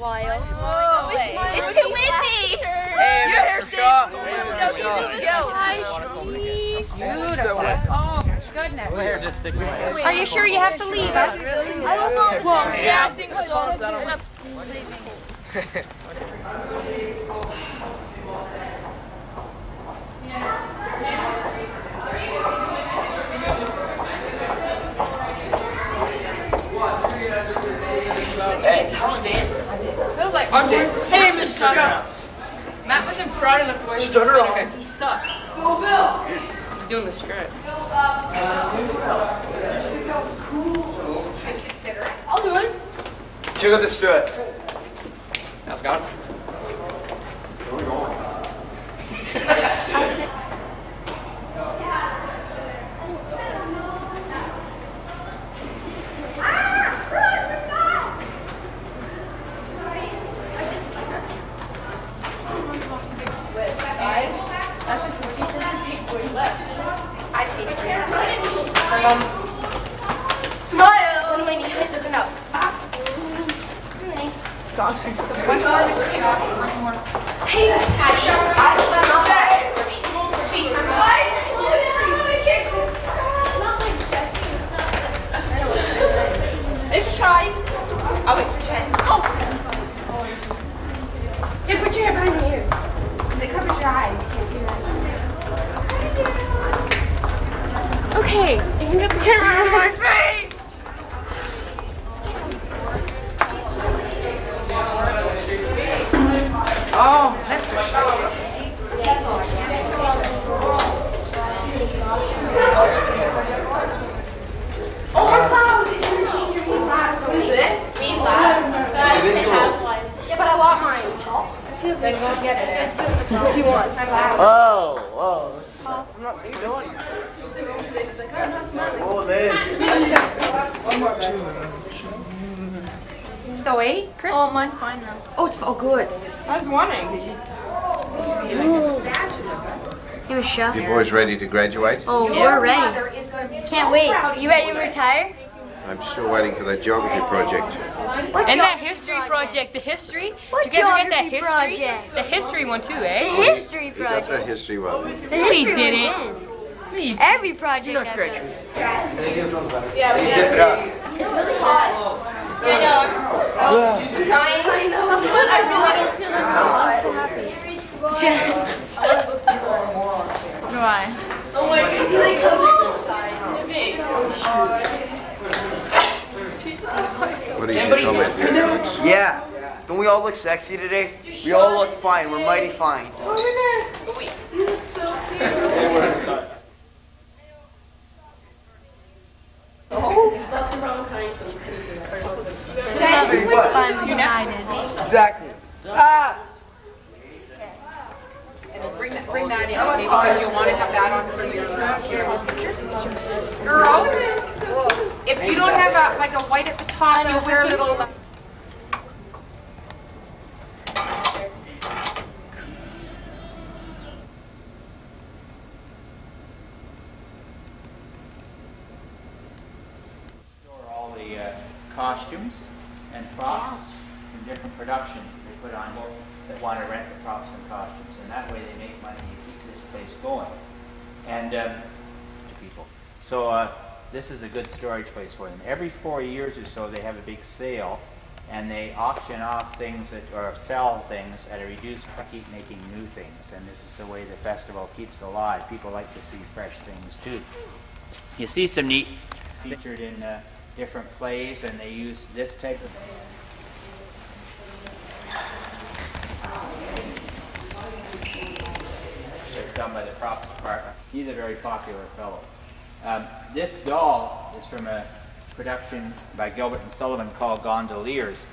wild. It's too windy. Hey, Your hair Mr. stays Shaw. blue. Hey, Mr. That's Shaw. Beautiful. Oh, goodness. My just sticks to my head. Are you sure you have to leave us? I don't know. Well, yeah, I think so. Feels like Hey, Mr. Shaw. Matt wasn't proud enough to wear his Stutter sweater on. because he sucks. Go, Bill! He's doing the script. Uh, uh, I'll do it. Check out the strut. How's it going? Smile. One of my knee highs isn't up. Stocks are Hey, Patty. Mr. Shaw, you can- I'll wait for Chen. Oh. Hey, put your hair behind your ears. Because it covers your eyes. You can't see your eyes. Okay, you can get the camera out of my face. Oh, Mr. Shaw. Oh, my clouds. It's going to change your mean labs. What is this? Mean labs. Yeah, but I want mine. Then go get it. What do you want? Whoa, whoa. Oh, Liz. The way, Chris? Oh, mine's fine now. Oh, it's oh good. I was wondering because you. Hey, Michelle. You boys ready to graduate? Oh, we're ready. Can't wait. You ready to retire? I'm still waiting for that geography project. What And that history project, the history. What Did you ever get that geography history? project? The history one too, eh? The eh? history You got the history one. The No, he history didn't. one's Every project not I've graduating. done. Zip it up. It's really hot. Yeah, I know. I'm dying. I know. But I really don't feel like I'm so happy. Why? Oh my god, he like comes oh, What do you think comment? Yeah. Don't we all look sexy today? We all look fine. We're mighty fine. Lovers, I'm united. Exactly. Ah! Bring that, bring that in, okay? Because you want to have that on for your your picture. Girls, if you don't have a like a white at the top, you wear a little. store all the uh, costumes and props from different productions that they put on that want to rent the props and costumes. And that way they make money and keep this place going. And um, to people. So uh, this is a good storage place for them. Every four years or so they have a big sale and they auction off things that, or sell things at a reduced price, keep making new things. And this is the way the festival keeps alive. People like to see fresh things too. You see some neat featured in uh, different plays, and they use this type of. It's done by the props department. He's a very popular fellow. Um, this doll is from a production by Gilbert and Sullivan called Gondoliers,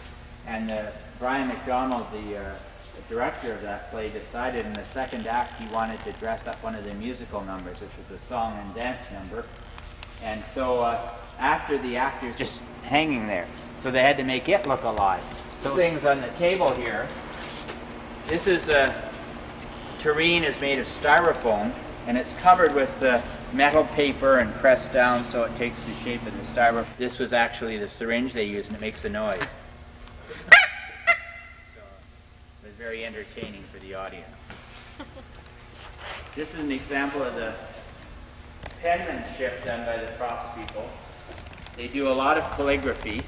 and uh, Brian Macdonald, the, uh, the director of that play, decided in the second act he wanted to dress up one of the musical numbers, which was a song and dance number. And so uh, after the actors just hanging there, so they had to make it look alive. So things on the table here. This is a tureen is made of styrofoam, and it's covered with the metal paper and pressed down so it takes the shape of the styrofoam. This was actually the syringe they used, and it makes a noise. It was very entertaining for the audience. This is an example of the penmanship done by the props people. They do a lot of calligraphy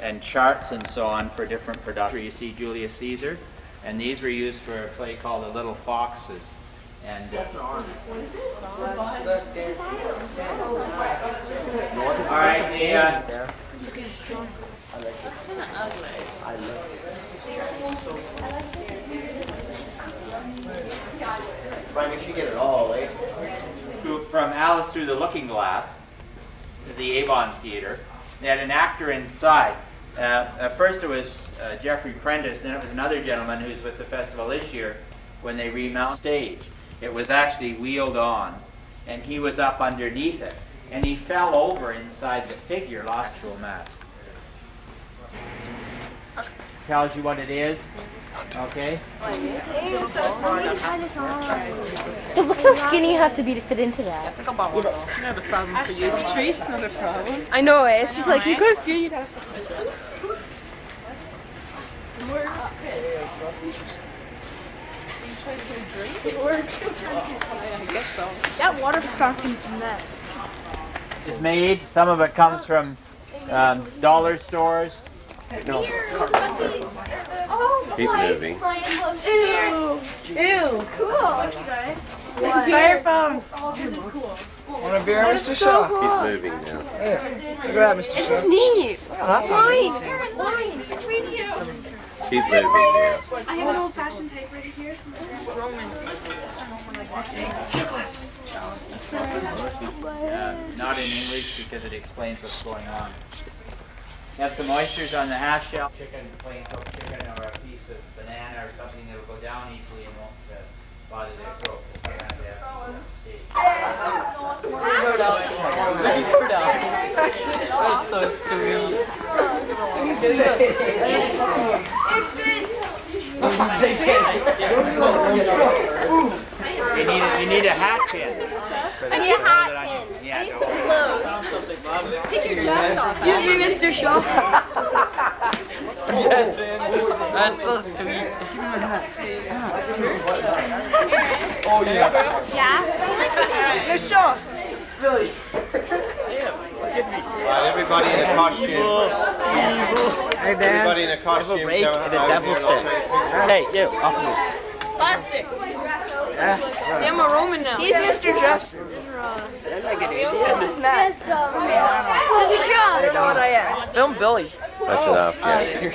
and charts and so on for different productions. You see Julius Caesar, and these were used for a play called The Little Foxes. And uh, all right, the, uh, Frank, she get it all, eh? from Alice Through the Looking Glass is the Avon Theater. They had an actor inside. Uh, first it was uh, Jeffrey Prentice, then it was another gentleman who's with the festival this year when they remount stage. It was actually wheeled on, and he was up underneath it, and he fell over inside the figure, lost actual mask. Tells you what it is, okay? Look how skinny you have to be to fit into that. Patrice, not a problem. I know it. It's just like you guys skinny. you'd have to- I guess so. That water fountain's a mess. Is made. Some of it comes from um, dollar stores. Oh, Keep moving. Ew. Ew. Cool. Styrofoam. Want a beer, Mr. Shaw? Keep moving now. Look at that, Mr. This Shaw. is neat. Well, that's Wine. amazing. Wine. Keep moving now. I have an old fashioned typewriter here. Roman. Uh, not in English because it explains what's going on. You have some oysters on the half shell, chicken, plain cooked chicken, or a piece of banana or something that will go down easily and won't uh, bother their throat. 'cause sometimes they have to do that stage. That's so sweet. You need a, you need a hat pin. I need a hat pin. Yeah, don't- Take your jacket off. Excuse me, Mr. Shaw. Yes, man. That's so sweet. Oh, yeah. Yeah? Mr. Shaw. Right, everybody in a costume. Hey, Dad. Everybody in a costume. rake go and a over devil here and I'll stick. take. Hey, you. Off of me. Plastic. See, I'm a Roman now. He's Mr. Josh. That's like an idiot. This is Matt. Mr. Shaw. know what I asked. Film Billy. That's enough, yeah. Hey,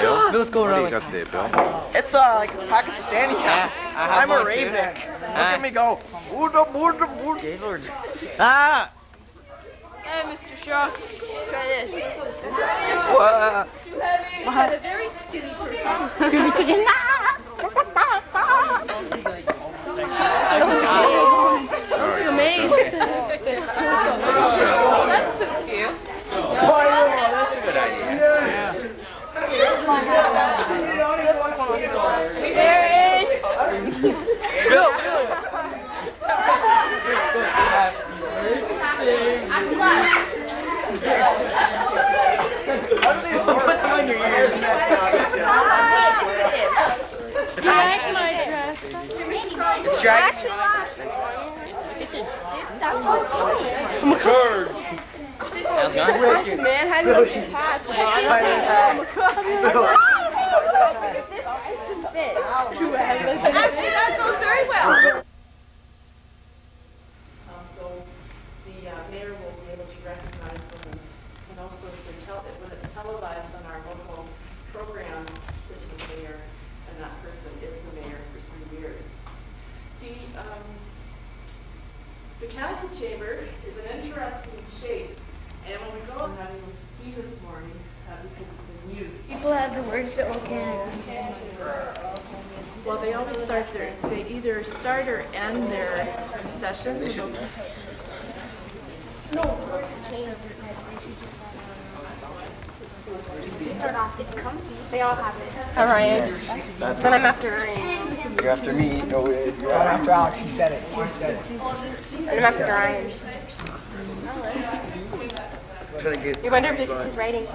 Bill. Bill's going What do around. you got there, Bill? It's uh, like a Pakistani hat. I have I'm one too. Arabic. Look at me go. Buddha, Buddha, Buddha. Gaylord. Ah! Hey, Mr. Shaw. Try this. What? a very skinny person. Scooby chicken. Sorry. Amazing. That suits you. That's a good idea. You like my dress? It's dragging. How's it going? Man, how do you like these hats? Actually, that goes very well. Um, so the uh, mayor will be able to recognize them and- and also if they tell, when it's televised on our local program, which the mayor and that person is the mayor for three years. The, um, the council chamber is an interesting shape and when we go, I'm not able to see this morning uh, because it's in use. People have the words that will Canada. Well, they always start their, they either start or end their session. With a- Start off. It's comfy. They all have it. I'm Then I'm after Ryan. You're after me. Oh, no, you're after Alex. He said it. He said it. And I'm after Ryan. Trying to get You wonder if this is his writing.